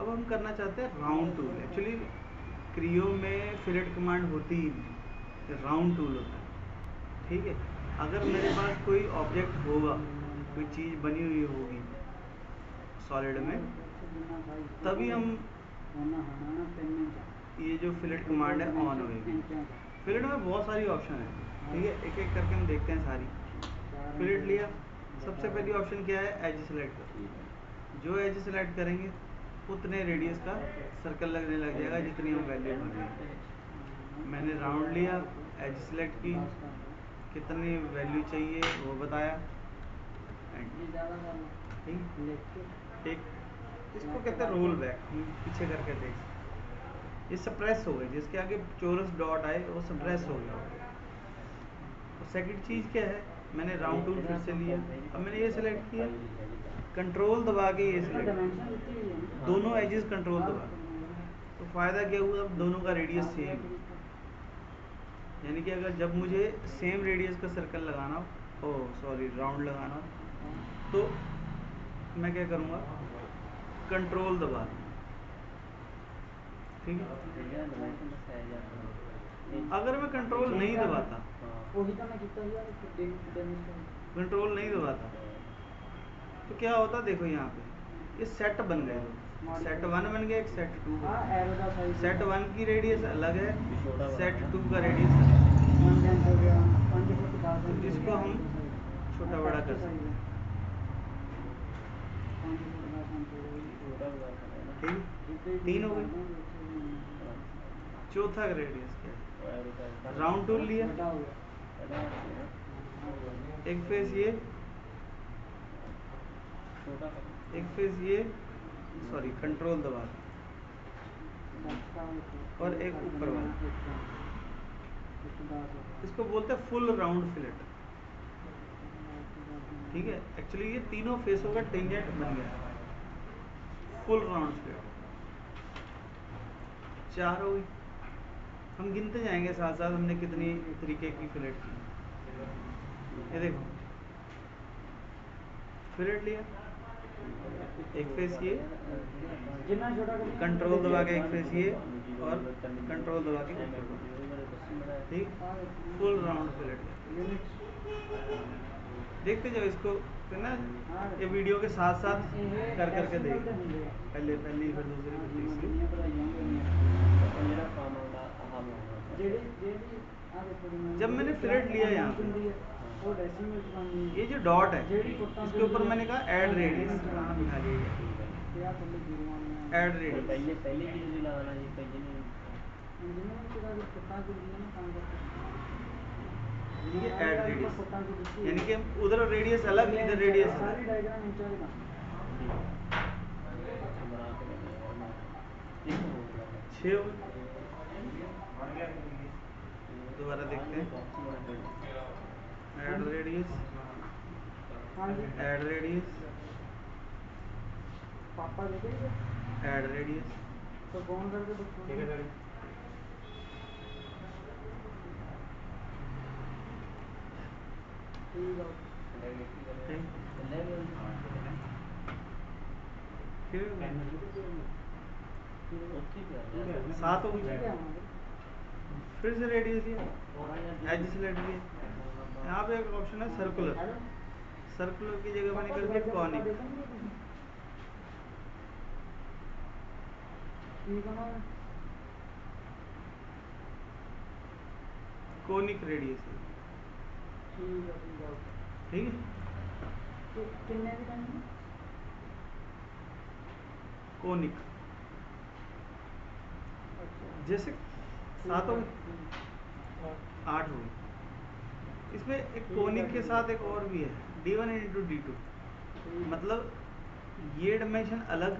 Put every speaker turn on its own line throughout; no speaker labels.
अब हम करना चाहते हैं राउंड टूल एक्चुअली क्रियो में फिलेट कमांड होती ही नहीं. राउंड टूल होता है. ठीक है? अगर मेरे पास कोई ऑब्जेक्ट होगा, कोई चीज़ बनी हुई होगी सॉलिड में, तभी हम ये जो फिलेट कमांड है ऑन होगी फिलेट में बहुत सारी ऑप्शन है. ठीक है? एक एक करके हम देखते हैं सारी. फिलेट लिया. सबसे पहली ऑप्शन क्या है? एज सेलेक्ट कर जो एज सेलेक्ट करेंगे उतने रेडियस का सर्कल लगने लग जाएगा जितनी हम वैल्यू भरेंगे मैंने राउंड लिया एज सेलेक्ट की, कितनी वैल्यू चाहिए वो बताया। ठीक इसको कहते हैं रोल बैक पीछे करके देख। ये सप्रेस हो गई, जिसके आगे चोरस डॉट आए, वो सप्रेस हो गया। और सेकंड चीज़ क्या है? मैंने राउंड टूल फिर से लिया। अब मैंने ये सिलेक्ट किया। कंट्रोल दबा के ये सिलेक्ट दोनों एजेस कंट्रोल दबा। तो फ़ायदा क्या हुआ? अब दोनों का रेडियस सेम यानी कि अगर जब मुझे सेम रेडियस का सर्कल लगाना हो सॉरी राउंड लगाना तो मैं क्या करूँगा? कंट्रोल दबा ठीक है? अगर मैं कंट्रोल नहीं दबाता कंट्रोल नहीं दबाता। तो क्या होता देखो यहाँ पे ये सेट बन गए सेट वन बन गया एक सेट टू सेट वन की रेडियस अलग है सेट टू का रेडियस तो इसको हम छोटा बड़ा कर सकते हैं। तीन हो गए। चौथा रेडियस क्या राउंड टूल लिया। एक फेस ये। एक फेस ये सॉरी कंट्रोल दबा और एक ऊपर वाला। इसको बोलते हैं फुल राउंड फिलेट ठीक है? एक्चुअली ये तीनों फेसों का टेंजेंट बन गया। फुल राउंड फिलेट चार हो गई। हम गिनते जाएँगे साथ साथ हमने कितनी तरीके की फिलेट की। ये देखो। फिलेट लिया। एक फेस ये कंट्रोल दबा के एक फेस ये और कंट्रोल दबा के ठीक? फुल राउंड फिलेट देखते जाओ इसको फिर ना? ये वीडियो के साथ साथ कर करके देख। पहले पहली फिर दूसरी फिर तीसरी। जब मैंने फिलेट लिया यहाँ ये जो डॉट है इसके ऊपर मैंने कहा ऐड रेडियस बिठा लिया ऐड रेडियस
पहले पहले की जो लगाना ये पहले नहीं
ऐड रेडियस यानी कि उधर रेडियस अलग इधर रेडियस छः हो। हैं ऐड रेडियस ऐड रेडियस
पापा देखेंगे
ऐड रेडियस
तो फ़ोन करके
ठीक है सर
है
सात हो गई। फिर से रेडियस लिया एज सेलेक्ट लिया यहाँ पे एक ऑप्शन है सर्कुलर सर्कुलर की जगह मैंने कर दिया कॉनिक कोनिक रेडियस ठीक है?
करनी
कोनिक जैसे सात हो आठ हो गई इसमें एक कोनिक के साथ एक और भी है D one into D two मतलब ये डायमेंशन अलग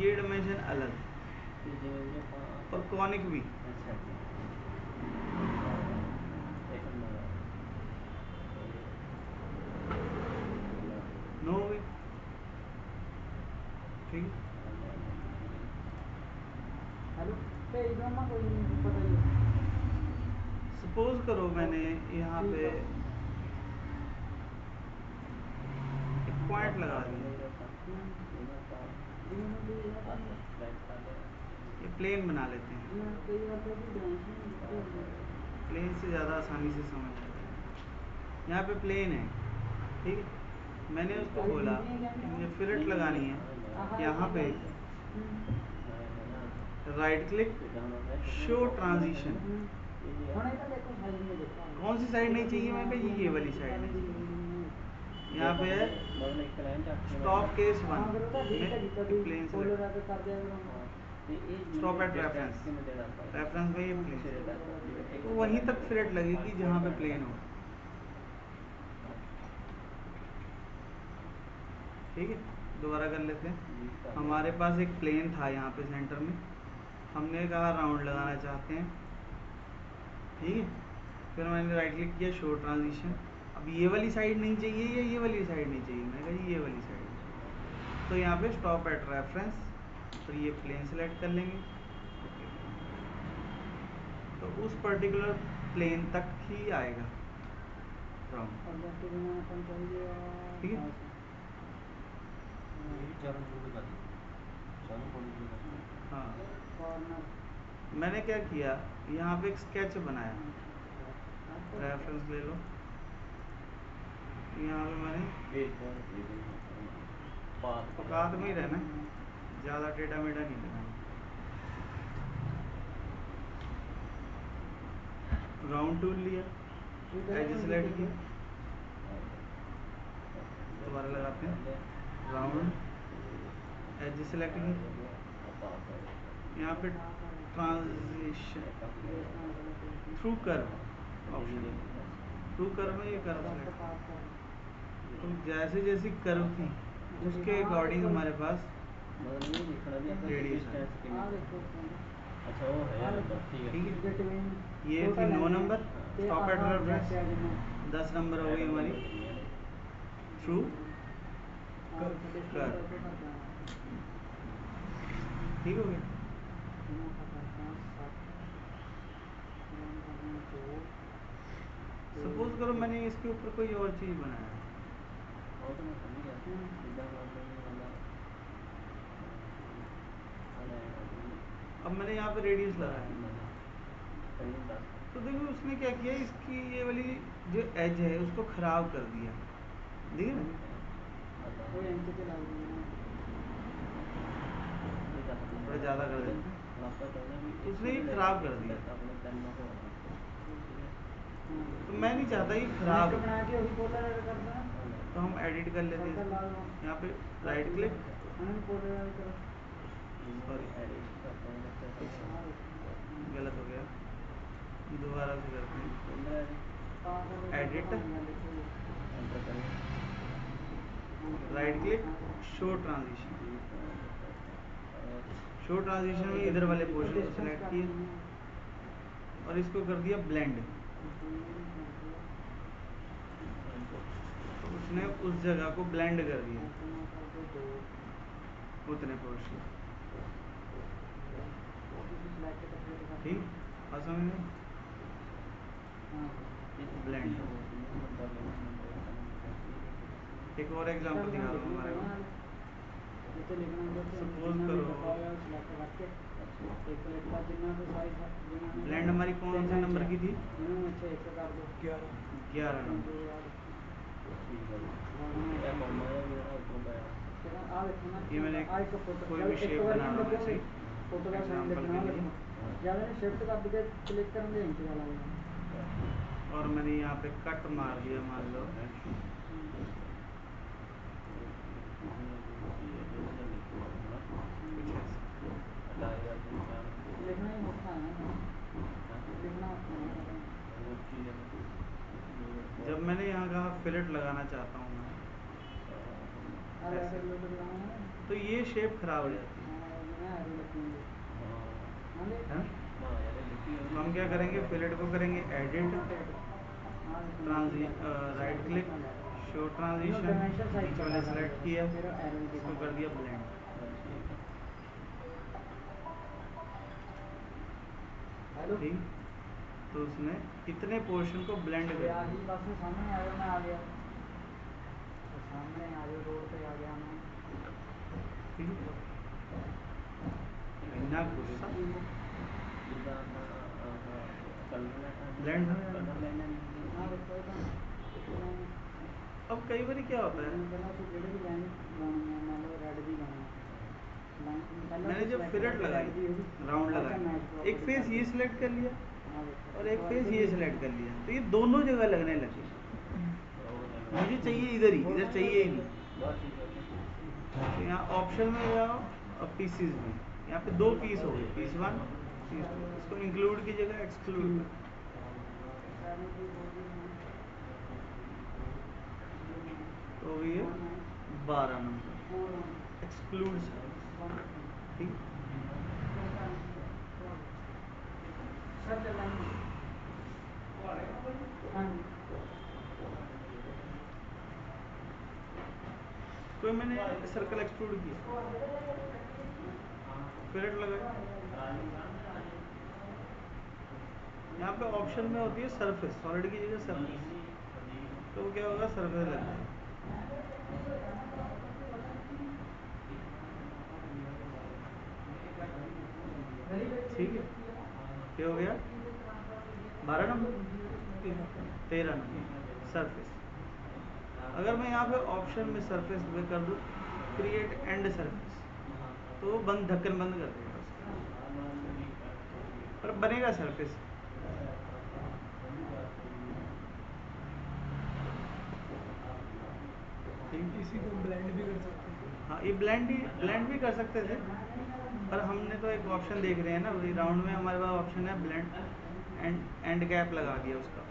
ये डायमेंशन अलग। और कॉनिक भी। नो हो गई ठीक है
हेलो पे इधर ना कोई नहीं बताइए
सपोज़ करो मैंने यहाँ पे। पॉइंट लगा दिया। ये प्लेन बना लेते हैं। प्लेन से ज़्यादा आसानी से समझ आता है। यहाँ पे प्लेन है, ठीक है? मैंने उसको बोला, मुझे फिलेट लगानी है। यहाँ पे राइट क्लिक शो ट्रांजिशन कौन सी साइड नहीं चाहिए? मैं पे ये वाली साइड यहाँ पे है stop case one plane
stop at reference
reference में ये प्लेन तो वहीं तक फ्लेट लगेगी जहाँ पे प्लेन हो। ठीक है? दोबारा कर लेते हैं। हमारे पास एक प्लेन था यहाँ पे सेंटर में। हमने कहा राउंड लगाना चाहते हैं। ठीक है? फिर मैंने राइट क्लिक किया शो ट्रांजिशन अब ये वाली साइड नहीं चाहिए या ये वाली साइड नहीं चाहिए? मैंने कहा ये वाली साइड तो यहाँ पे स्टॉप एट रेफरेंस तो ये प्लेन सेलेक्ट कर लेंगे. तो उस पर्टिकुलर प्लेन तक ही आएगा. ठीक है। हाँ। मैंने क्या किया? यहाँ पे एक स्केच बनाया। रेफरेंस ले लो। यहाँ पे मैंने औकात में ही रहना ज़्यादा टेढ़ा मेढ़ा नहीं लगाना राउंड टूल लिया। एज सेलेक्ट किया। दोबारा लगाते हैं। राउंड एज सेलेक्ट किया। यहाँ पे transition through curve option through curve है या कर्व तो जैसे जैसे कर्व थी उसके अकॉर्डिंग हमारे पास
ये
थी नौ नंबर। स्टॉप एट दस नंबर हो गई हमारी। थ्रू कर। ठीक हो गया? सपोज़ करो मैंने इसके ऊपर कोई और चीज़ बनाया।
तो मैं समझ गया सीधा वाला
अब मैंने यहाँ पे रेडियस लगाया तो देखो उसने क्या किया? इसकी ये वाली जो एज है उसको खराब कर दिया। ठीक है थोड़ा ज़्यादा कर देते हैं। खराब कर दिया। तो मैं नहीं चाहता ये खराब
बना के वही पोलर कर देना
तो हम एडिट कर लेते हैं। यहाँ पे राइट क्लिक गलत हो गया। दोबारा से करते हैं। Edit. Right click show transition show transition में इधर वाले पोर्शन को सेलेक्ट किया और इसको कर दिया ब्लेंड तो उसने उस जगह को ब्लेंड कर दिया। उतने पोर्शन ठीक? में? Blend. एक और एग्जांपल दिखा दूँ हमारे को। करो- ब्लेंड हमारी कौन से नंबर की थी? ग्यारह। नंबर ये मैंने कोई भी है।
फ़ोटो का लिखना। शिफ्ट कर क्लिक करेंगे इंच वाला
और मैंने यहाँ पे कट मार दिया मान लो कुछ ऐसा
लिखना ही होता है लिखना होता है
जब मैंने यहाँ कहा फिलेट लगाना चाहता हूँ मैं तो ये शेप खराब हो जाती है? तो हम क्या करेंगे? फिलेट को करेंगे एडिट ट्रांजी राइट क्लिक शो ट्रांजिशन वाले सेलेक्ट किया, इसको कर दिया ब्लेंड थी तो उसने कितने पोर्शन को ब्लेंड कर दिया
सामने आ गया मैं आ गया। तो सामने आ गया रोड पे आ गया मैं। इतना गुस्सा हाँ, ब्लेंड
अब कई बार क्या होता है? मैंने जब फिलट लगाई राउंड लगाई एक फेस ये सिलेक्ट कर लिया और एक फेस ये सिलेक्ट कर लिया। तो ये दोनों जगह लगने लगे। मुझे चाहिए इधर ही, इधर चाहिए ही नहीं। तो यहाँ ऑप्शन में जाओ और पीसीज में। यहाँ पे दो पीस हो गए पीस वन पीस टू इसको इंक्लूड की जगह एक्सक्लूड तो ये बारह नंबर। एक्सक्लूड
हाँ
कोई मैंने सर्कल एक्सट्रूड किया? यहाँ पे ऑप्शन में होती है सरफेस सॉलिड की जगह सरफेस तो क्या होगा? सरफेस लग जाएगा ठीक है। क्या हो गया। बारह नंबर? तेरह नंबर। सरफेस। अगर मैं यहाँ पे ऑप्शन में सरफेस में कर दूँ क्रिएट एंड सरफेस तो वो बंद ढक्कन बंद कर देगा पर बनेगा सरफेस
इसी को ब्लेंड भी कर सकते हैं।
हाँ ये ब्लेंड ही ब्लेंड भी कर सकते थे। पर हमने तो एक ऑप्शन देख रहे हैं ना, वही राउंड में हमारे पास ऑप्शन है ब्लेंड एंड एंड गैप लगा दिया उसका।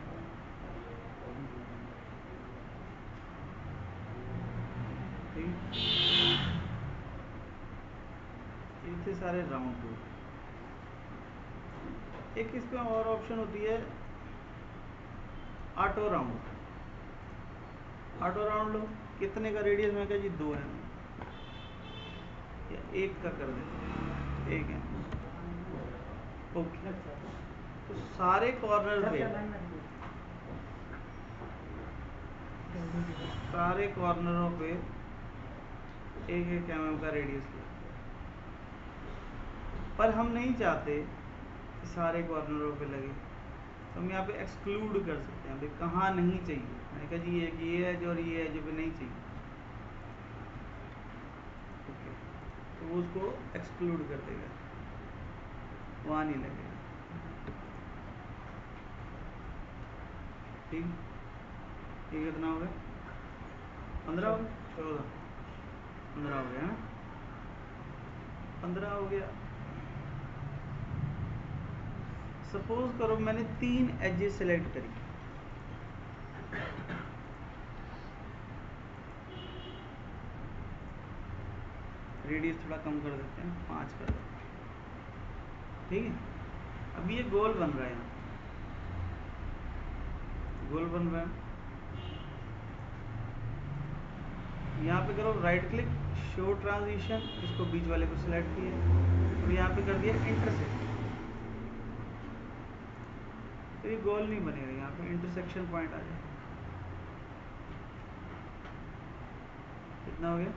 ये थे सारे राउंड टू एक इसमें और ऑप्शन होती है ऑटो राउंड ऑटो राउंड लो, कितने का रेडियस में क्या जी दो है। या एक का कर देते एक है। ओके। तो सारे कॉर्नर पे सारे कॉर्नरों पे एक एक एम का रेडियस लिया पर हम नहीं चाहते कि सारे कॉर्नरों पे लगे। तो हम यहाँ पे एक्सक्लूड कर सकते हैं। भाई कहाँ नहीं चाहिए। मैंने कहा जी एक ये है जो और ये है जो भी नहीं चाहिए ओके तो वो उसको एक्सक्लूड कर देगा। वहाँ नहीं लगेगा। ठीक? ये कितना हो गया? पंद्रह हो गया? चौदह। पंद्रह हो गया ना पंद्रह हो गया। सपोज़ करो मैंने तीन एजेस सेलेक्ट करी। रेडियस थोड़ा कम कर देते हैं, पाँच कर देते हैं। ठीक है? अब ये गोल बन रहा है यहाँ। गोल बन रहा है। यहाँ पे करो राइट क्लिक शो ट्रांजिशन इसको बीच वाले को सिलेक्ट किया। और यहाँ पे कर दिया इंटरसेक्ट तो ये गोल नहीं बनेगा, यहाँ पे इंटरसेक्शन पॉइंट आ जाए कितना हो गया?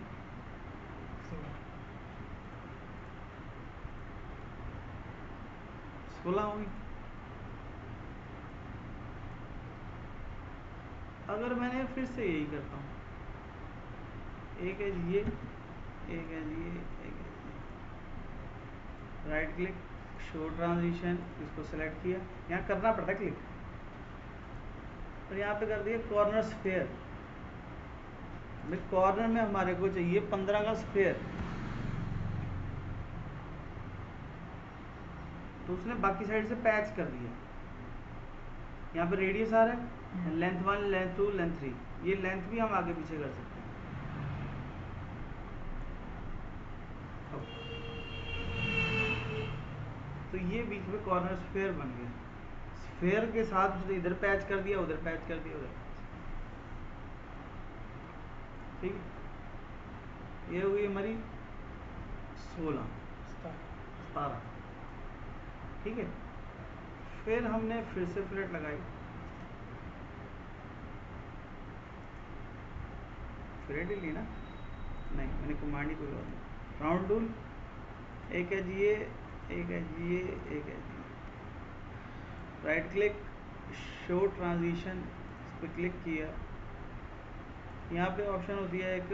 सोलह होगी अगर मैंने फिर से यही करता हूँ। एक है जी ये एक है जी ये एक है जी ये राइट क्लिक शो ट्रांजिशन इसको सेलेक्ट किया। यहाँ करना पड़ता क्लिक और यहाँ पे कर दिया कॉर्नर स्फेयर कॉर्नर में हमारे को चाहिए पंद्रह का स्फेयर तो उसने बाकी साइड से पैच कर दिया। यहाँ पे रेडियस आ रहा है। Length one length two length three ये लेंथ भी हम आगे पीछे कर सकते हैं। तो ये बीच में कॉर्नर स्फेयर बन गया। स्फेयर के साथ उसने इधर पैच कर दिया उधर पैच कर दिया उधर ठीक है? ये हुई हमारी सोलह। सतारह। ठीक है? फिर हमने फिर से फ्लेट लगाई। फ्लेट ही ली ना? नहीं, मैंने कमांड ही कोई और राउंड टूल एक है जी एक है जी एक है जी राइट क्लिक शो ट्रांजिशन इस पर क्लिक किया। यहाँ पे ऑप्शन होती है एक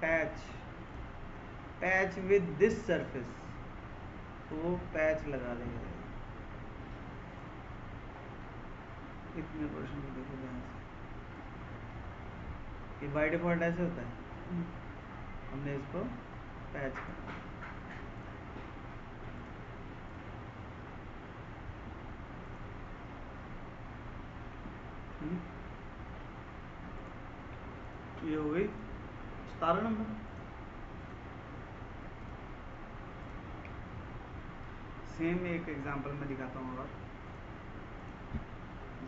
patch patch with this surface तो वो पैच लगा देगा। इतने परसेंट देखो ध्यान से। ये बाई डिफ़ॉल्ट ऐसे होता है। हमने इसको पैच कर ये हो गई सतारह नंबर। सेम एक एग्जांपल में दिखाता हूँ और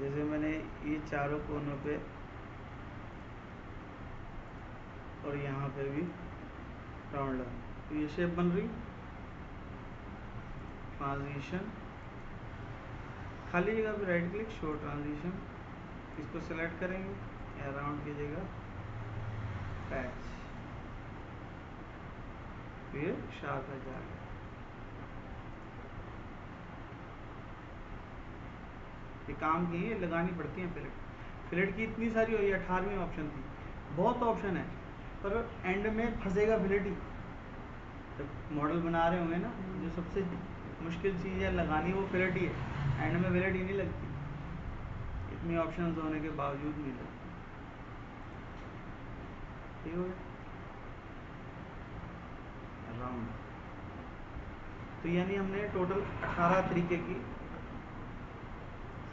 जैसे मैंने ये चारों कोनों पे और यहाँ पे भी राउंड लगा। तो ये शेप बन रही। ट्रांजिशन खाली जगह पे राइट क्लिक शो ट्रांजिशन इसको सेलेक्ट करेंगे। या राउंड की जगह पैच फिर शार्प है जा ये काम की है, लगानी पड़ती है फिलेट फिलेट की इतनी सारी हुई अठारहवीं ऑप्शन थी। बहुत ऑप्शन है, पर एंड में फंसेगा फिलेट ही। जब मॉडल बना रहे होंगे ना, जो सबसे मुश्किल चीज़ है लगानी, वो फिलेट ही है। एंड में फिलेट ही नहीं लगती। इतनी ऑप्शन होने के बावजूद नहीं लगती। ठीक हो गया। तो यानी हमने टोटल 18 तरीके की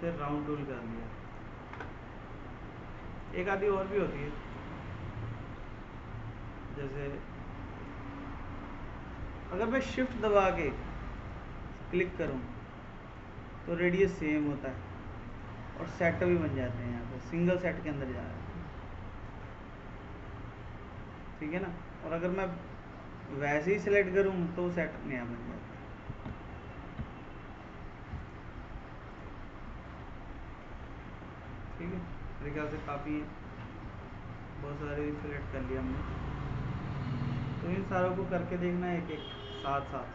से राउंड टूल कर लिया एक आदि और भी होती है। जैसे, अगर मैं शिफ्ट दबा के क्लिक करूँ तो रेडियस सेम होता है। और सेट भी बन जाते हैं यहाँ पे। सिंगल सेट के अंदर जा रहे हैं। ठीक है ना? और अगर मैं वैसे ही सिलेक्ट करूँ तो सेट नया बन जाता है। ठीक है? मेरे ख्याल से काफ़ी बहुत सारे सिलेक्ट कर लिया हमने। तो इन सारों को करके देखना एक एक साथ साथ